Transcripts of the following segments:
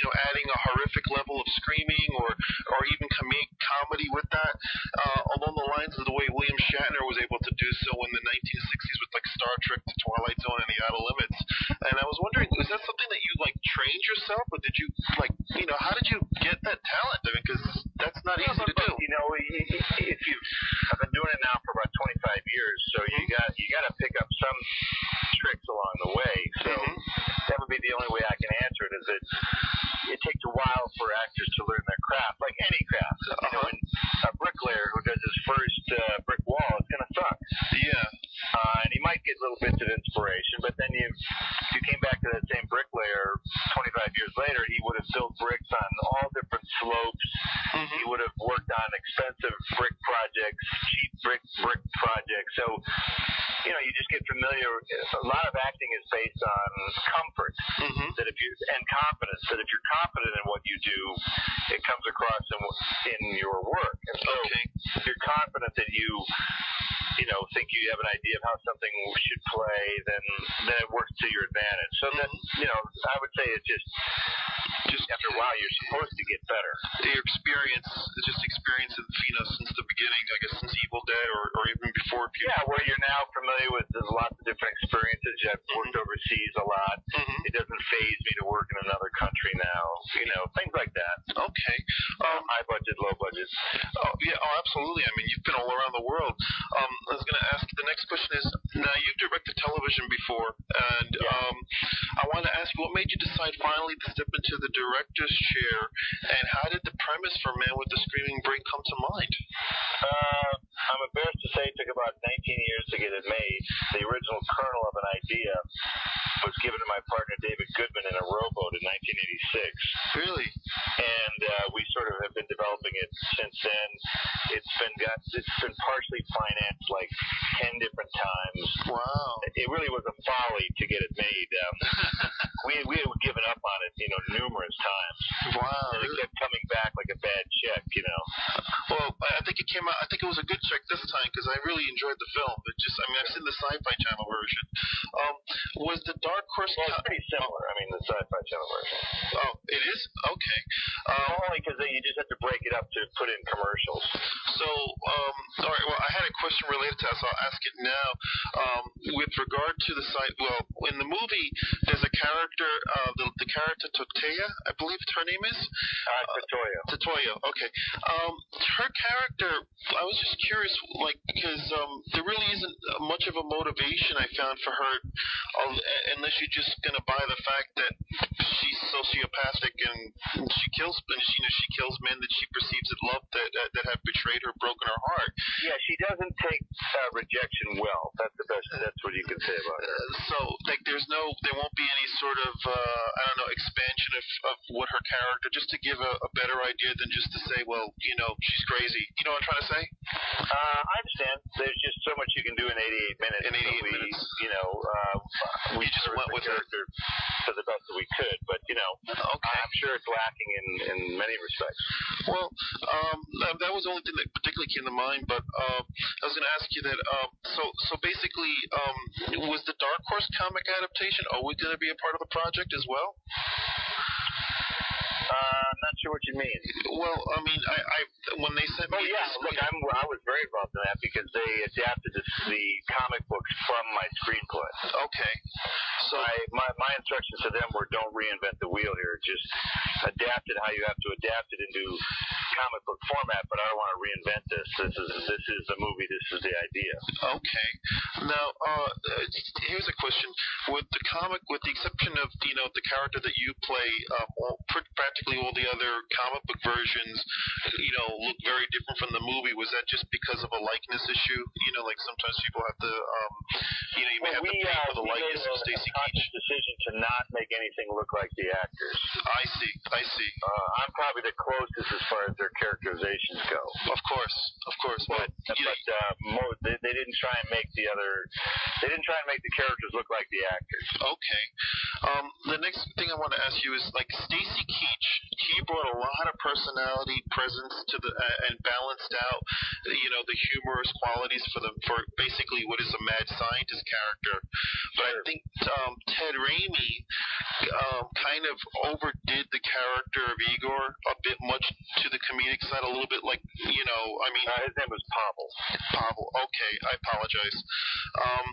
you know adding a horrific level of screaming or or even com- comedy with that, uh, along the lines of the way William Shatner was able to do so in the 1960s with like Star Trek, The Twilight Zone, and The Outer Limits. And I was wondering, is that something that you like trained yourself, or did you like you know how did you get that talent? I mean, because that's not easy to do. You know, if you I've been doing it now for about 25 years, so you got you got to pick up some tricks along the way. So Mhm. that would be the only way I can answer it. Is that it takes a while for actors to learn their craft, like any craft. You know, and a bricklayer who does his first uh, brick wall is going to suck. Yeah. Uh, and he might get little bits of inspiration, but then you if you came back to that same bricklayer 25 years later, he would have built bricks on all different slopes. Mhm. He would have worked on expensive brick projects, cheap brick brick projects. So, you know, you just get familiar. A lot of acting is based on comfort. Mhm. That if you and confidence. That if you're confident in what you do, it comes across in in your work. And so, Okay. if you're confident that you you know you have an idea of how something should play, then then it works to your advantage. So that you know, I would say it's just Just after a while you're supposed to get better. your experience, just experience of you know since the beginning, I guess since Evil Dead or, or even before. You, Yeah, where you're now familiar with there's lots of different experiences. I've worked overseas a lot. Mhm. It doesn't phase me to work in another country now. You know, things like that. Okay. Um, High budget, low budget. Oh yeah, oh absolutely. I mean, you've been all around the world. Um, I was going to ask. The next question is: Now you've directed television before, and Yeah. um, I want to ask what made you decide finally to step into the director's chair, and how did the premise for Man with the Screaming Brain come to mind? Uh, I'm embarrassed to say it took about 19 years to get it made. The original kernel of an idea was given to my partner David Goodman in a rowboat in 1986. Really? and uh, we sort of have been developing it since then. It's been got it's been partially financed like ten different times. Wow. It really was a folly to get it made. Um, we we had given up on it, you know, numerous times, wow. and it kept coming back like a bad check, you know. Well, I think it came out. I think it was a good check this time because I really enjoyed the film. It just, I mean, I've seen the Sci-Fi Channel version. Um, was the Dark Horse? Well, it's pretty similar. I mean, the sci-fi channel version. oh, it is. Okay. Um, Only because you just have to break it up to put in commercials. So, um, all right. Well, I had a question related to that, so I'll ask it now. Um, with regard to the site, well, in the movie, there's a character, uh, the, the character Totea, I believe her name is. Uh, Tatoya. Tatoya. Okay. Um, her character, I was just curious, like, because um, there really isn't much of a motivation I found for her, uh, unless you're just gonna buy the fact that she's sociopathic and she kills, and she, you know, she kills men that she perceives as love that that, that have betrayed her, broken her heart. Yeah, she doesn't take uh, rejection well. That's the best. That's what you can say about it. Uh, so, like, there's no, there won't be any sort of, uh, I don't know, expansion of, of what her character, just to give a, a better idea than just to say, well, you know, she's crazy. You know what I'm trying to say? Uh, I understand. There's just so much you can do in 88 minutes. In 88 so we, minutes. You know, uh, we just went with her to the best that we could, but you know, Okay. I'm sure it's lacking in in many respects. Well, um, that- was the only thing that particularly came to mind. But uh, I was going to ask you that. Um, so, so basically, um, was the Dark Horse comic adaptation always going to be a part of the project as well? Uh, I'm not sure what you mean. Well, I mean, I, I when they sent Oh me, yeah, look, I'm I was very involved in that because they adapted the, the comic books from my screenplay. okay. So, I, my my instructions to them were don't reinvent the wheel here. Just adapt it how you have to adapt it into comic book format. But I don't want to reinvent this. This is this is the movie. This is the idea. Okay. Now, uh, here's a question: With the comic, with the exception of you know the character that you play, um, all, pr- practically all the other comic book versions, you know, look very different from the movie? Was that just because of a likeness issue? You know, like sometimes people have to, um, you know, you may well, have we, to pay uh, for the likeness of Stacy Keach. decision to not make anything look like the actors. I see, I see. Uh, I'm probably the closest as far as their characterizations go. Of course, of course. But But, you but uh, mo- they, they didn't try and make the other. They didn't try and make the characters look like the actors. Okay. Um, the next thing I want to ask you is like Stacy Keach. He brought a lot of personality, presence to the uh, and balanced out, you know, the humorous qualities for the for basically what is a mad scientist character. But I think um, Ted Raimi um, kind of overdid the character of Igor a bit much to the comedic side, a little bit like you know, I mean, Uh, his name was Pavel. Pavel. Okay, I apologize. Um,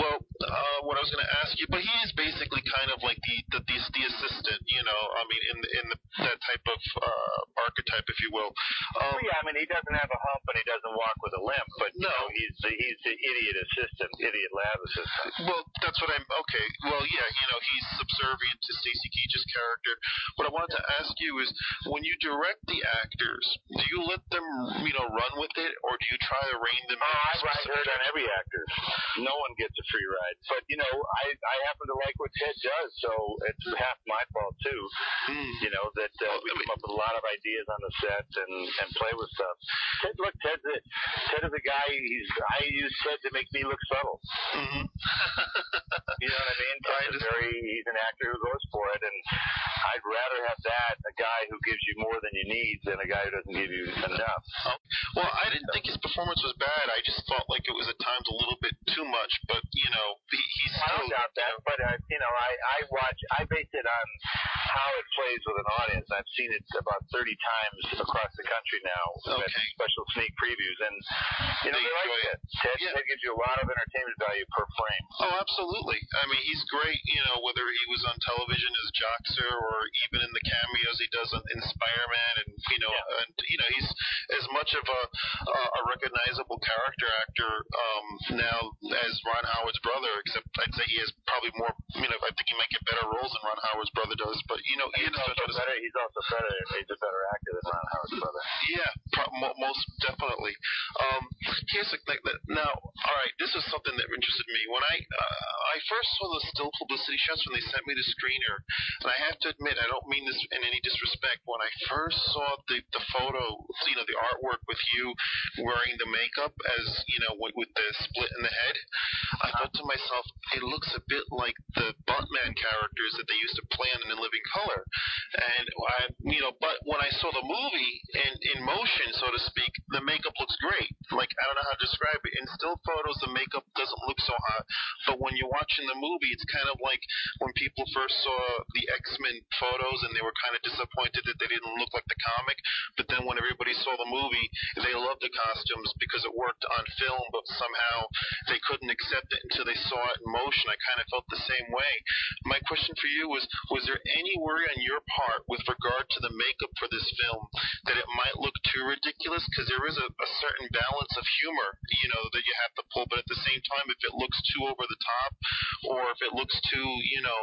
well, uh, what I was going to ask you, but he is basically kind of like the the, the, the assistant, you know. I mean, in in the, that type of uh, archetype, if you will. Um, Well, yeah, I mean, he doesn't have a hump and he doesn't walk with a limp, but you No. know, he's the, he's the idiot assistant, idiot lab assistant. Well, that's what I'm. Okay. Well, yeah, you know, he's subservient to Stacy Keach's character. What I wanted to ask you is, when you direct the actors, do you let them, you know, run with it, or do you try to rein them Oh, in? I ride herd on every actor. No one gets a free ride. But you know, I I happen to like what Ted does, so it's half my fault too. Hmm. You know that uh, we come up with a lot of ideas on the set and and play with stuff. Ted, look, Ted's a, Ted is a guy. He's I use Ted to make me look subtle. hmm You know what I mean? Ted's a very he's an actor who goes for it, and I'd rather have that a guy who gives you more than you need than a guy who doesn't give you enough. Well, I didn't think his performance was bad. I just felt like it was at times a little bit too much. But you know, he, he's I still. that, but uh, you know, I I watch, I base it on how it plays with an audience. I've seen it about 30 times across the country now Okay. special sneak previews, and you know They they, like it. Ted, Yeah. Ted gives you a lot of entertainment value per frame. Oh, absolutely. I mean, he's great. You know, whether he was on television as Joxer or even in the cameos he does on, in Spider-Man, and you know, and you know, he's as much of a a, recognizable character actor um, now as Ron Howard's brother. I'd say he has probably more. You know, I think he might get better roles than Ron Howard's brother does. But you know, he He's also better. He's also better. He's a better actor than Ron Howard's brother. Yeah, pro- mo- most definitely. Um, here's the thing. That, now, all right, this is something that interested me when I uh, I first saw the still publicity shots when they sent me the screener, and I have to admit I don't mean this in any disrespect. When I first saw the the photo, you know, the artwork with you wearing the makeup as you know with, with the split in the head, I thought to myself, it looks a bit like the Buntman characters that they used to play on In Living Color. And I, you know, but when I saw the movie in in motion, so to speak, the makeup looks great. Like I don't know how to describe it. In still photos, the makeup doesn't look so hot, but when you're watching the movie, it's kind of like when people first saw the X Men photos and they were kind of disappointed that they didn't look like the comic. But then when everybody saw the movie, they loved the costumes because it worked on film, but somehow they couldn't accept it until they saw it in motion. I kind of felt the same way. My question for you was: Was there any worry on your part with regard to the makeup for this film that it might look too ridiculous? Because there is a, a certain balance of humor, you know, that you have to pull. But at the same time, if it looks too over the top, or if it looks too, you know,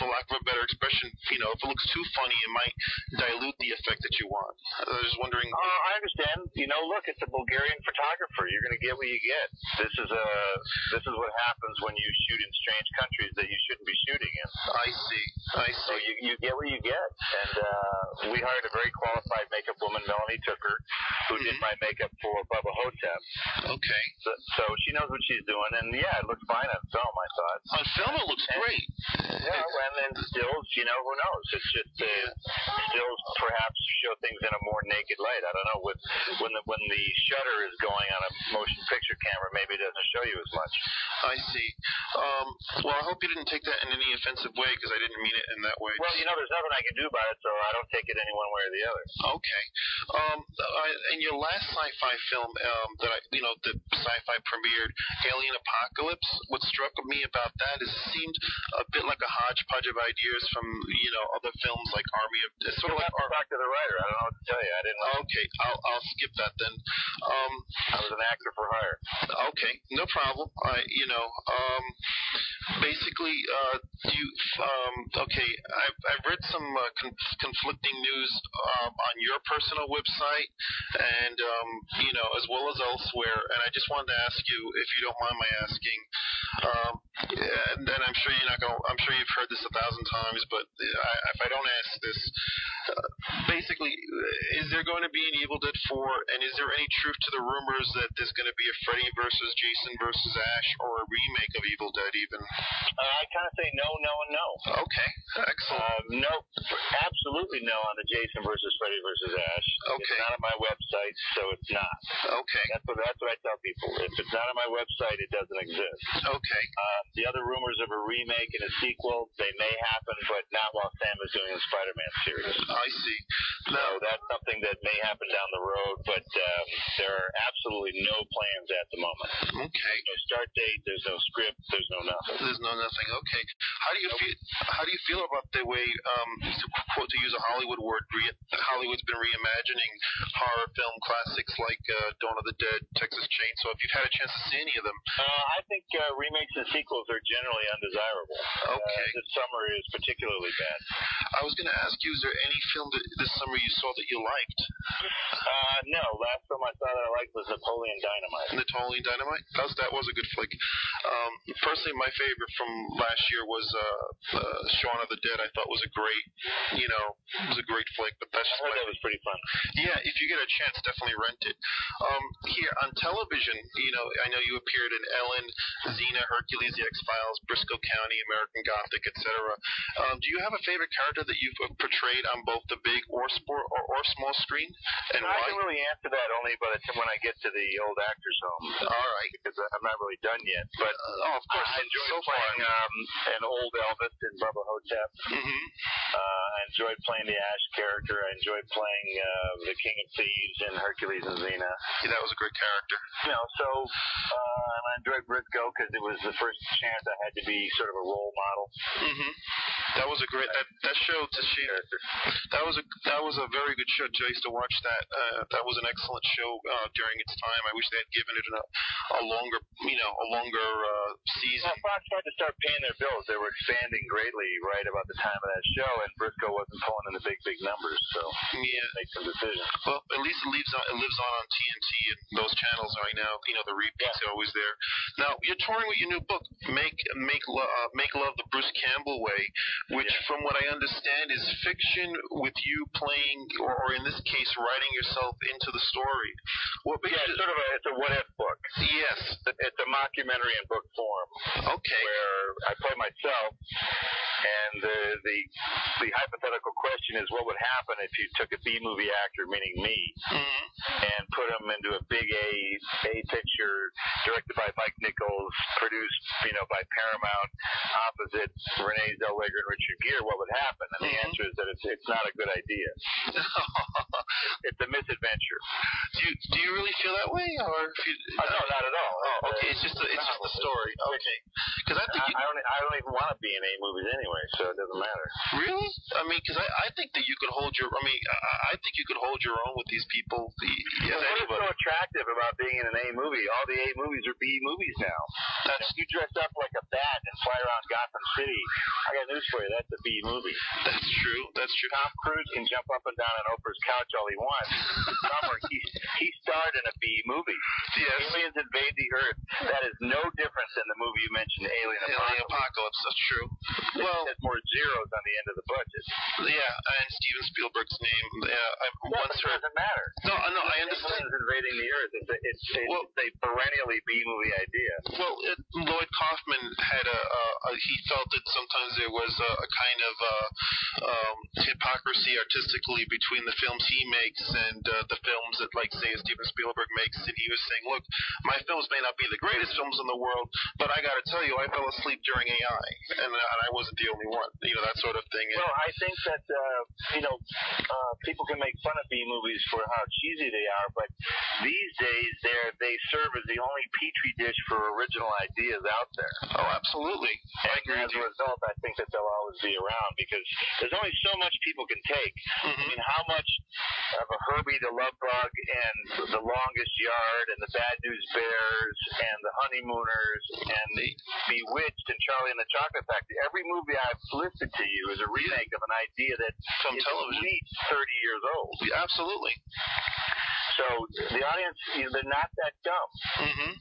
for lack of a better expression, you know, if it looks too funny, it might dilute the effect that you want. I was wondering. Uh, I understand. You know, look, it's a Bulgarian photographer. You're going to get what you get. This is a this is what happens when you shoot in strange countries that you shouldn't be shooting in. I see. I So see. you you get what you get. And uh, we hired a very qualified makeup woman, Melanie Tooker, who did Mhm. my makeup for Bubba Ho-Tep. Okay. So, so she knows what she's doing. And yeah, it looks fine on film. I thought. On film, it looks great. Yeah, and then stills, you know, who knows? It's just uh, stills perhaps show things in a more naked light. I don't know. With when the when the shutter is going on a motion picture camera, maybe it doesn't show you as much. I see. Um, well, I hope you didn't take that in any offensive way because I didn't mean it in that way. Well, you know, there's nothing I can do about it, so I don't take it any one way or the other. Okay. Um, I, in your last sci-fi film um, that I, you know, the sci-fi premiered, Alien Apocalypse. What struck me about that is it seemed a bit like a hodgepodge of ideas from, you know, other films like Army of, it's sort of You'll like. Ar- talk to the writer. I don't know what to tell you. I didn't know. okay, I'll I'll skip that then. Um, I was an actor for hire. Okay, no problem. I, you know, um, basically, uh, you um, okay? I've, I've read some uh, con- conflicting news um, on your personal website, and um, you know, as well as elsewhere. And I just wanted to ask you, if you don't mind my asking, um, and, and I'm sure you're not going. I'm sure you've heard this a thousand times, but I, if I don't ask this, uh, basically, is there going to be an Evil Dead 4, and is there any truth to the rumors that there's going to be a Freddy versus Jason versus Ash, or a remake of Evil Dead even? Uh, I kind of say no, no, and no. Okay, excellent. Uh, no, absolutely no on the Jason versus Freddy versus Ash. Okay. It's not on my website, so it's not. okay, That's what that's what I tell people. If it's not on my website, it doesn't exist. okay, Uh, the other rumors of a remake and a sequel, they may happen, but not while Sam is doing the Spider-Man series. I see. So that's something that may happen down the road, but um, there are absolutely no plans at the moment. okay. No start date. There's no script. There's no nothing. There's no nothing. Okay. How do you feel? How do you feel about the way, um, to quote to use a Hollywood word, re- Hollywood's been reimagining horror film classics like uh, Dawn of the Dead, Texas Chainsaw? So if you've had a chance to see any of them, Uh, I think uh, remakes and sequels are generally undesirable. Okay. Uh, this summer is particularly bad. I was going to ask you: Is there any film that this summer you saw that you liked? Uh, no, last film I saw that I liked was Napoleon Dynamite. Napoleon Dynamite. That was that was a good flick. Um, personally, my favorite from last year was uh, uh, Shaun of the Dead. I thought was a great, you know, was a great flick. But that's I just heard my that was pretty fun. Yeah, if you get a chance, definitely rent it. Um, here on television, you know, I know you appeared in Ellen, Xena, Hercules, The X Files, Brisco County, American Gothic, etc. Um, do you have a favorite character that you've portrayed on both the big or sport or, or small screen, and I why? can really answer that only by the time when I get to the old actors' home. All right. Because I'm not really done yet. But Uh, oh, of course. I enjoyed so far. playing um, an old Elvis in Bubba Ho-Tep. hmm Uh, I enjoyed playing the Ash character. I enjoyed playing uh, the King of Thieves in Hercules and Xena. Yeah, that was a great character. You know, so uh, and I enjoyed Brisco because it was the first chance I had to be sort of a role model hmm That was a great that that show character. That was a that was a very good show. I used to watch that. Uh, that was an excellent show uh, during its time. I wish they had given it a, a longer, you know, a longer uh, season. Well, Fox had to start paying their bills. They were expanding greatly right about the time of that show, and Brisco wasn't pulling in the big, big numbers, so Yeah. make some decisions. Well, at least it lives on it lives on on TNT and those channels right now. You know, the repeats are always there. Now you're touring with your new book, Make Make Lo- uh, Make Love the Bruce Campbell Way, which, Yeah. from what I understand, is fiction with you playing, or, or in this case, writing yourself into the story. Well, Yeah, it's sort of a it's a what if book. Yes. It's a mockumentary in book form Okay. where I play myself, and the the the hypothetical question is what would happen if you took a B movie actor, meaning me, Mhm. and put him into a big A A picture directed by Mike Nichols, produced you know by Paramount, opposite Renee Zellweger and Richard Gere. What would happen? And the Mhm. answer is that it's it's not a good idea. It's a misadventure. do you do you really feel that way, or you, Uh, no, not at all. Oh, okay. It's just a, it's just a story. Okay. Because I I, think you, I don't. I don't even want to be in A movies anyway, so it doesn't matter. Really? I mean, because I, I think that you could hold your. I mean, I, I think you could hold your own with these people. The, yeah, What is anybody. so attractive about being in an A movie? All the A movies are B movies now. That's If you dress up like a bat and fly around Gotham City, I got news for you. That's a B movie. that's true. That's true. Tom Cruise can jump up and down on Oprah's couch all he wants. Summer, he, he starred in a B movie. Yes. Aliens invade the Earth. That is no different than the movie you mentioned, Alien Alien Apocalypse. Apocalypse. That's true. Well, Has more zeros on the end of the budget. yeah, and Steven Spielberg's name. Yeah, I Yeah, once heard. doesn't matter. No, no, I understand. Aliens invading the Earth. It's a, it's, it's Well- a perennially B movie idea. Well, it, Lloyd Kaufman had a, a, a. He felt that sometimes there was a, a kind of uh, um, hypocrisy artistically between the films he makes and uh, the films that, like, say, Steven Spielberg makes. And he was saying, "Look, my films may not be the greatest films in the world, but I got to tell you, I fell asleep during AI, and, uh, and I wasn't the only one. You know, that sort of thing." Well, I think that uh, you know uh, people can make fun of B movies for how cheesy they are, but these days they they serve as the only petri dish for original ideas out there. Oh, absolutely. I agree as a result, I think that they'll always be around because there's only so much people can take. I Mhm. mean, how much of a Herbie the Love Bug and The Longest Yard and The Bad News Bears and The Honeymooners and The Bewitched and Charlie and the Chocolate Factory. Every movie I've listed to you is a remake of an idea that is television. at least 30 years old. Yeah, Absolutely. So the audience, you know, they're not that dumb. hmm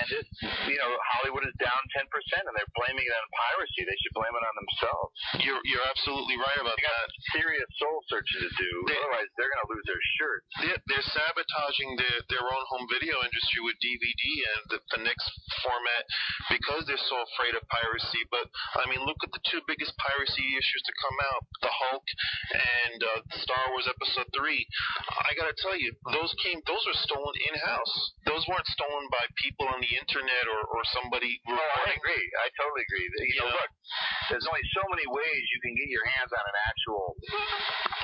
And this, you know, Hollywood is down 10%, and they're blaming it on piracy. They should blame it on themselves. You're you're absolutely right about They got that. serious soul searching to do. They- Otherwise, they're going to lose their shirt. They're, they're sabotaging their, their own home video industry with DVD and the, the next format because they're so afraid of piracy. But I mean, look at the two biggest piracy issues to come out: the Hulk and uh, Star Wars Episode Three. I gotta tell you, those came, those were stolen in house. Those weren't stolen by people on the internet or, or somebody. Oh, I agree. I totally agree. You know, look, there's only so many ways you can get your hands on an actual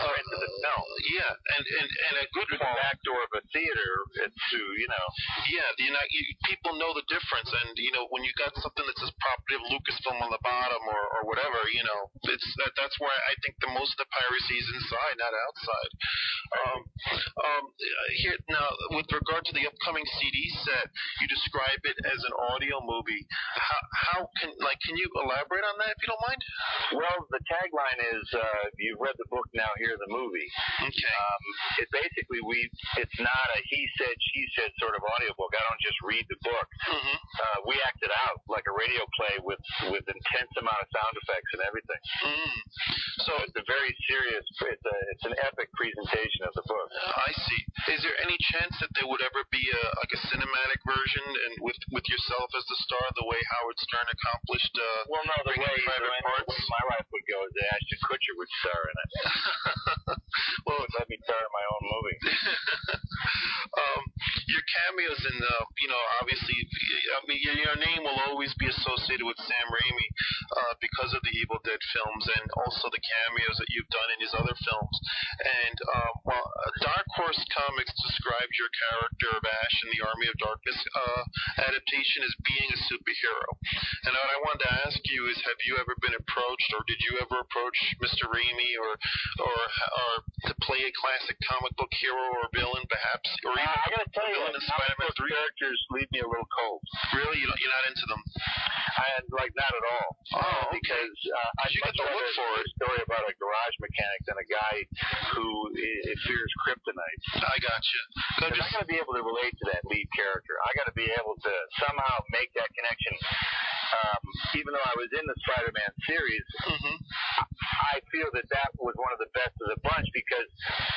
print of the film. Yeah, and and and a good the back door of a theater, to, you know, Yeah, you know, you, people know the difference, and you know when you got something that says property of Lucasfilm on the bottom or, or whatever, you know, it's that that's where I think the most of the piracy is inside, not outside. Um, um, here now, with regard to the upcoming CD set, you describe it as an audio movie. How how can like can you elaborate on that if you don't mind? well, the tagline is, uh, you've read the book, now hear the movie. Okay. Um, it basically, we, it's not a he said, she said sort of audiobook. I don't just read the book. hmm Uh, we act it out like a radio play with, with intense amount of sound effects and everything. Mm. So It's a very serious, it's, a, it's an epic presentation of the book. I see. Is there any chance that there would ever be a like a cinematic version and with with yourself as the star, the way Howard Stern accomplished? Uh, Well, no, the way, the way the way my life would go is that Ashton Kutcher would star in it. well, Would let me star in my own movie. um, your cameos in the, you know, obviously, I mean, your, your name will always be associated with Sam Raimi uh, because of the Evil Dead films and also the cameos that you've done in his other films. And um, well, uh, Dark Horse Comics describes your character of Ash in the Army of Darkness uh, adaptation as being a superhero. And what I wanted to ask you is, have you ever been approached, or did you ever approach Mr. Raimi, or or or to play a classic comic book hero or villain, perhaps, or Uh, even I gotta tell you, villain in comic Spider-Man 3? characters leave me a little cold. Really, you don't, you're not into them? I like not at all. Oh, Uh. Because uh, I You get to look for it. a story about a garage mechanic than a guy who i- fears kryptonite. I got you. Because just I got to be able to relate to that lead character. I got to be able to somehow make that connection. Um, even though I was in the Spider-Man series, hmm I feel that that was one of the best of the bunch because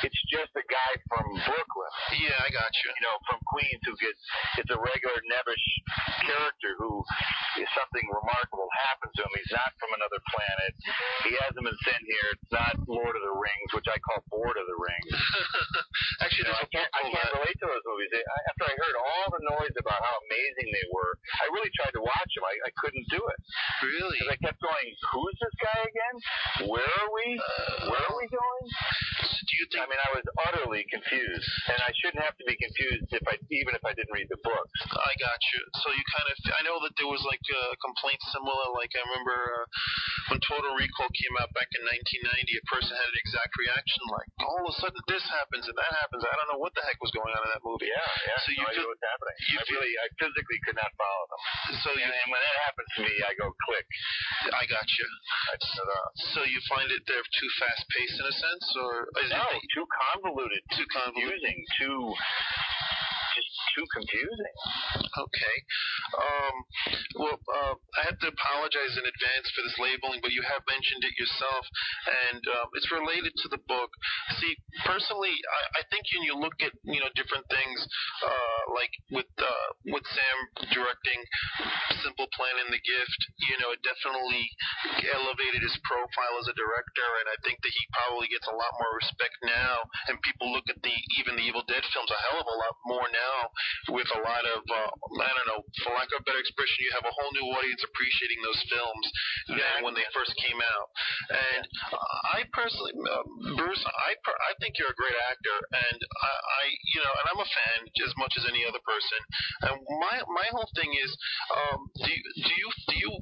it's just a guy from Brooklyn, Yeah, I got you. you know, from Queens who gets it's a regular Nevish character who if something remarkable happens to him. He's not from another planet. He hasn't been sent here. It's not Lord of the Rings, which I call Board of the Rings. Actually, You know, I can't, I can't relate to those movies. I- After I heard all the noise about how amazing they were, I really tried to watch them. I, I couldn't do it Really? because I kept going, "Who's this guy again? Where are we? Uh, Where are we going?" Do you think I mean, I was utterly confused, and I shouldn't have to be confused if I, even if I didn't read the books. I got you. So you kind of, I know that there was like a complaint similar, like I remember uh, when Total Recall came out back in 1990, a person had an exact reaction, like all of a sudden this happens and that happens. I don't know what the heck was going on in that movie. Yeah, yeah. So you no idea feel- what's happening. you I really, I physically could not follow them. So you, And, and when that happens to me, I go click. I got you. I turn it off. So you find it they're too fast paced in a sense, or is No, it too convoluted, too confusing, too just too confusing. Okay. Um, well, uh, I have to apologize in advance for this labeling, but you have mentioned it yourself, and um, it's related to the book. See, personally, I, I think when you look at you know different things, uh, like with uh, with Sam directing Simple Plan and The Gift, you know, it definitely elevated his profile as a director, and I think that he probably gets a lot more respect now. And people look at the even the Evil Dead films a hell of a lot more now with a lot of uh, I don't know, for lack of a better expression, you have a whole new audience appreciating those films than when they first came out. And I personally, uh, Bruce, I per- I think you're a great actor, and I, I you know, and I'm a fan as much as any other person. And my my whole thing is, um, do you, do you do you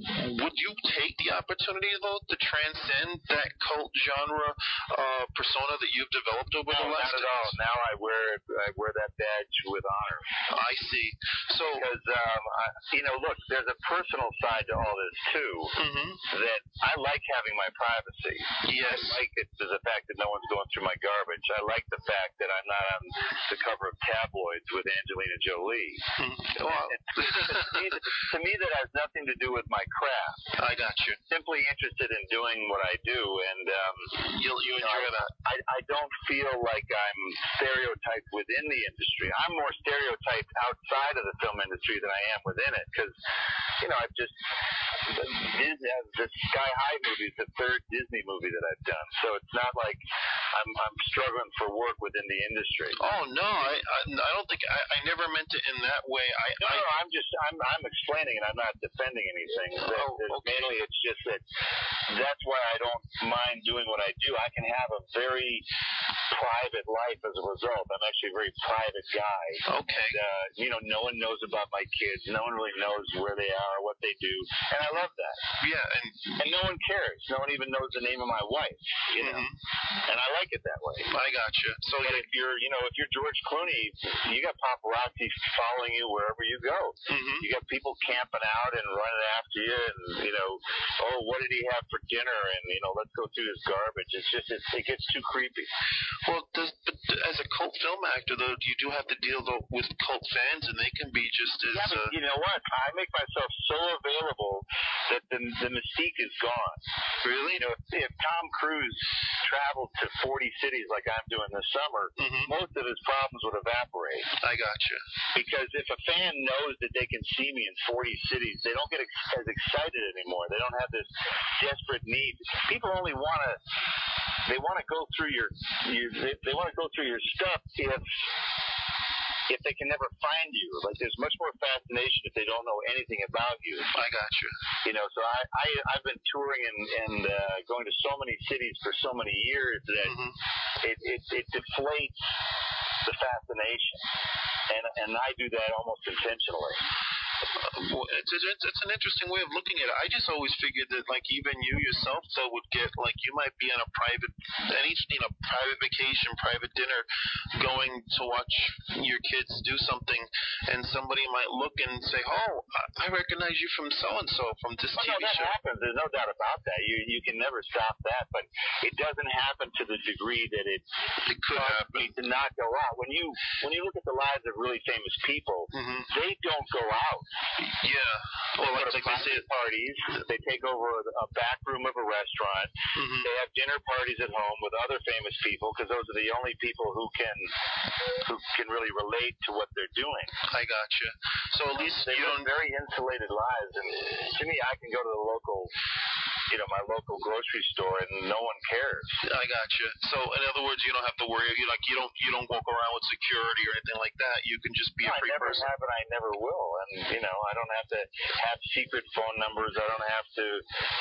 would you take the opportunity though to transcend that cult genre uh, persona that you've developed over no, the last? not at all. Now I wear I wear that badge with honor. I see. So because um, I, you know, look, there's a personal side to all this too. Mm-hmm. That I like having my privacy. Yes. I like it the fact that no one's going through my garbage. I like the fact that I'm not on the cover of tabloids with Angelina Jolie. Mm-hmm. Well, to, me, to me, that has nothing to do with my craft. I got you. Simply interested in doing what I do, and um, you you enjoy you know, that. I, I don't feel like I'm stereotyped within the industry. I'm more stereotyped outside of the film industry than I am within it, because you know I've just Disney, uh, the Sky High movie is the third Disney movie that I've done, so it's not like I'm I'm struggling for work within the industry. Oh no, I I, I don't think I, I never meant it in that way. I, No, I no, I'm just I'm I'm explaining and I'm not defending anything. Oh, that okay. Mainly, it's just that that's why I don't mind doing what I do. I can have a very private life as a result. I'm actually a very private guy. okay. And, uh, you know, no one knows about my kids. No one really knows where they are, what they do, and I love that. Yeah, and And no one cares. No one even knows the name of my wife. You know, mhm, and I like it that way. I got you. So if you're, you know, if you're George Clooney, you got paparazzi following you wherever you go. mhm. You got people camping out and running after you, and you know, oh, what did he have for dinner? And you know, let's go through his garbage. It's just it, it gets too creepy. Well, does, but as a cult film actor, though, you do have to deal though, with cult fans, and they can be just as. Yeah, but Uh, you know what? I make myself so available the mystique is gone. really? You know, if, if Tom Cruise traveled to 40 cities like I'm doing this summer, hmm most of his problems would evaporate. I got you. Because if a fan knows that they can see me in 40 cities, they don't get ex- as excited anymore. They don't have this desperate need. People only want to, they want to go through your, your they, they want to go through your stuff if, if they can never find you. Like there's much more fascination if they don't know anything about you. I got you. You know, so I, I I've been touring and and uh, going to so many cities for so many years that hmm it, it, it deflates the fascination. And, and I do that almost intentionally. It's, it's it's an interesting way of looking at it. I just always figured that like even you yourself though would get like you might be on a private any you know private vacation, private dinner, going to watch your kids do something, and somebody might look and say, "Oh, I- recognize you from so and so from this Well, TV no, that show." happens. There's no doubt about that. You you can never stop that, but it doesn't happen to the degree that it It could happen. to not go out. When you when you look at the lives of really famous people, hmm they don't go out. Yeah. Well, They like, like they say. parties. They take over a, a back room of a restaurant. hmm They have dinner parties at home with other famous people because those are the only people who can who can really relate to what they're doing. I got you. So at least They you don't. very insulated lives, and to me, I can go to the local, you know, my local grocery store, and no one cares. I got you. So in other words, you don't have to worry. You like you don't you don't walk around with security or anything like that. You can just be No, a I free never person. have, and I never will. And you know, I don't have to have secret phone numbers. I don't have to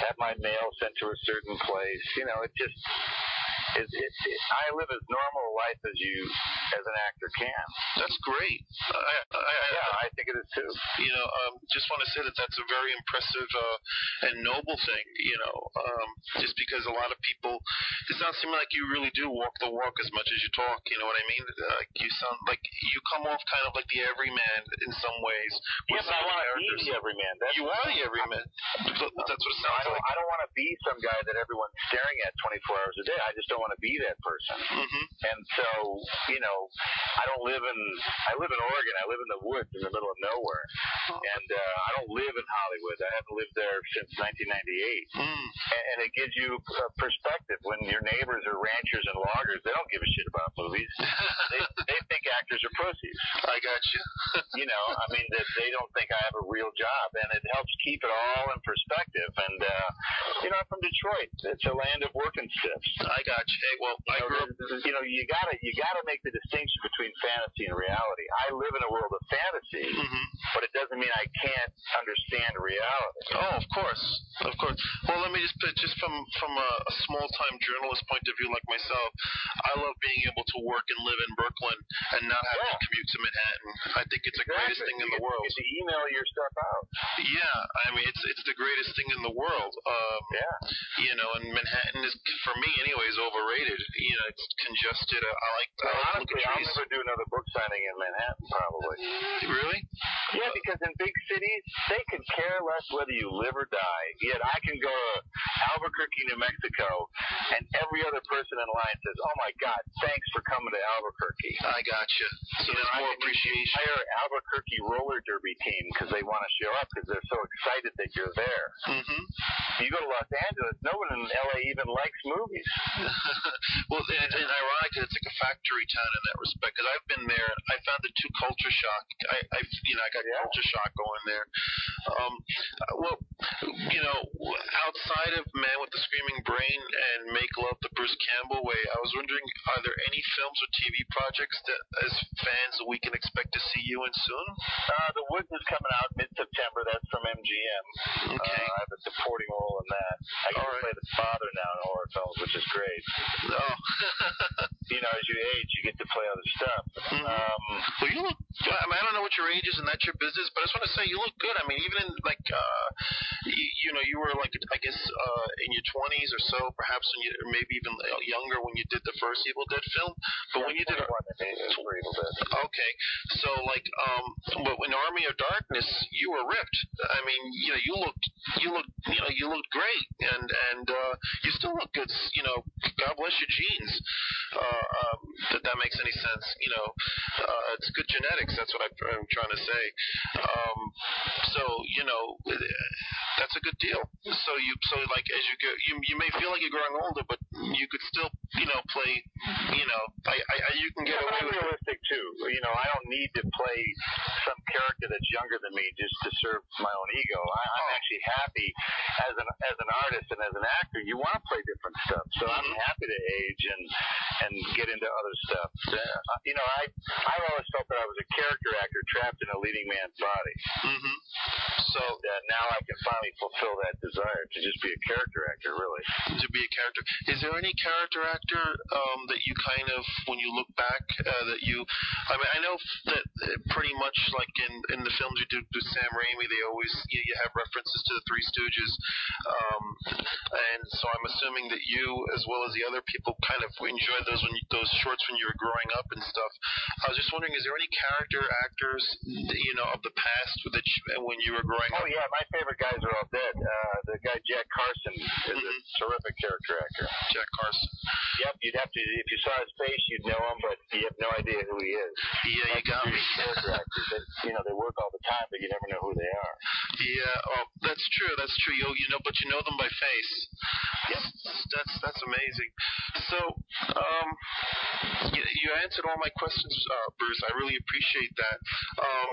have my mail sent to a certain place. You know, it just. It, it, it, I live as normal a life as you, as an actor can. That's great. I, I, I, Yeah, I think it is too. you know, um, just want to say that that's a very impressive uh, and noble thing. You know, um, just because a lot of people, it sounds to me like you really do walk the walk as much as you talk. You know what I mean? Like you sound like you come off kind of like the everyman in some ways. Yeah, but I some of the want to be the everyman. That's You are the everyman. That's what it I sounds don't, like. I don't want to be some guy that everyone's staring at 24 hours a day. I just don't want to be that person. hmm And so, you know, I don't live in, I live in Oregon. I live in the woods in the middle of nowhere. And uh, I don't live in Hollywood. I haven't lived there since 1998. Mm. And, and it gives you a perspective. When your neighbors are ranchers and loggers, they don't give a shit about movies. They, they think actors are pussies. I got you. You know, I mean, that they don't think I have a real job. And it helps keep it all in perspective. And, uh, you know, I'm from Detroit. It's a land of working stiffs. I got Hey, well, I You know, grew up. you know, you gotta you gotta make the distinction between fantasy and reality. I live in a world of fantasy, hmm but it doesn't mean I can't understand reality. Oh, of course, of course. Well, let me just put just from from a, a small time journalist point of view, like myself, I love being able to work and live in Brooklyn and not have to commute to Manhattan. I think it's the greatest Exactly. thing in the world. You to email your stuff out. Yeah, I mean it's it's the greatest thing in the world. Um, Yeah. you know, and Manhattan is for me, anyways, overrated. You know, it's congested. I, I like I like honestly, I'll never do another book signing in Manhattan, probably. Really? Yeah, because in big cities, they could care less whether you live or die. Yet I can go to Albuquerque, New Mexico, and every other person in line says, "Oh my God, thanks for coming to Albuquerque." I gotcha. So You know, there's more appreciation. Hire Albuquerque roller derby team because they want to show up because they're so excited that you're there. Mm-hmm. You go to Los Angeles, no one in LA even likes movies. well, and, and ironic that it's like a factory town in that respect. Because I've been there, I found the two culture shock. I, I you know, I got Yeah. culture shock going there. Um, well, you know, outside of Man with the Screaming Brain and Make Love the Bruce Campbell Way, I was wondering, are there any films or TV projects that, as fans, that we can expect to see you in soon? Uh, the Woods is coming out mid-September. That's from MGM. Okay. Uh, I have a supporting role in that. I get All to right. play the father now in horror films, which is great. Oh. You know, as you age, you get to play other stuff. Mhm. Um, Well, you look. I mean, I don't know what your age is, and that's your business. But I just want to say you look good. I mean, even in like, uh, you, you know, you were like, I guess, uh, in your twenties or so, perhaps, when you, or maybe even younger when you did the first Evil Dead film. But when you did, 21, I think, is for Evil Dead. okay, so like, um, but in Army of Darkness, you were ripped. I mean, you know, you looked, you looked, you know, you looked great, and and uh, you still look good. You know, God bless your genes. Uh, um, that that makes any sense. You know, uh, it's good genetics. That's what I, I'm trying to say. Um, so you know, that's a good deal. So you so like as you go, you you may feel like you're growing older, but you could still you know play. You know, I, I, I you can get Yeah, away I'm with. it. realistic too. You know, I don't need to play some character that's younger than me just to serve my own ego. I, I'm actually happy as an as an artist and as an actor. You want to play different stuff, so I'm Mhm. Happy to age and and get into other stuff. Uh, you know, I I've always felt that I was a character actor trapped in a leading man's body. hmm So uh, now I can finally fulfill that desire to just be a character actor, really. to be a character. Is there any character actor um, that you kind of, when you look back, uh, that you? I mean, I know that uh, pretty much like in in the films you do with Sam Raimi, they always you, you have references to the Three Stooges, um, and so I'm assuming that you, as well as the other people, kind of enjoyed those when you, those shorts when you were growing up and stuff. I was just wondering, is there any character actors, you know, of the past that you, when you were growing Oh up? Oh yeah, my favorite guys are all dead. Uh, the guy Jack Carson is a Mhm. terrific character actor. Jack Carson. Yep, you'd have to if you saw his face, you'd know him, but you have no idea who he is. Yeah, you got me. Character actors, that, you know, they work all the time, but you never know who they are. Yeah, oh, that's true. That's true. You you know, but you know them by face. That's that's amazing. So, um, you, you answered all my questions, uh, Bruce. I really appreciate that. Um,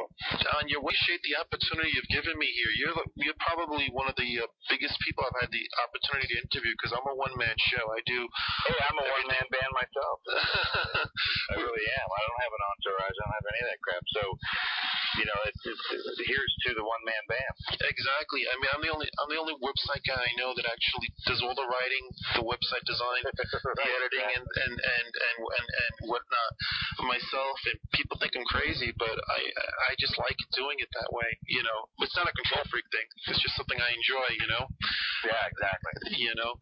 on your way, appreciate the opportunity you've given me here. You're the, you're probably one of the uh, biggest people I've had the opportunity to interview because I'm a one man show. I do. Hey, I'm a one man band myself. I really am. I don't have an entourage. I don't have any of that crap. So, you know, it's, it's, here's to the one man band. Exactly. I mean, I'm the only I'm the only website guy I know that actually does all the writing, the website design, the editing, and and and and and, and whatnot myself. And people think I'm crazy, but I I just like doing it that way. You know, it's not a control freak thing. It's just something I enjoy. You know. Yeah, exactly. You know.